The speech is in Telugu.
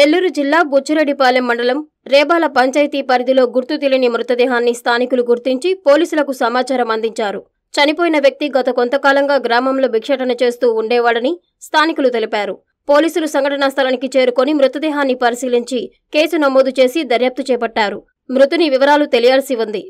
నెల్లూరు జిల్లా బుచ్చిరెడ్డిపాలెం మండలం రేబాల పంచాయతీ పరిధిలో గుర్తు తెలియని మృతదేహాన్ని స్థానికులు గుర్తించి పోలీసులకు సమాచారం అందించారు. చనిపోయిన వ్యక్తి గత కొంతకాలంగా గ్రామంలో భిక్షటన చేస్తూ ఉండేవాడని స్థానికులు తెలిపారు. పోలీసులు సంఘటనా స్థలానికి చేరుకొని మృతదేహాన్ని పరిశీలించి కేసు నమోదు చేసి దర్యాప్తు చేపట్టారు. మృతుని వివరాలు తెలియాల్సి ఉంది.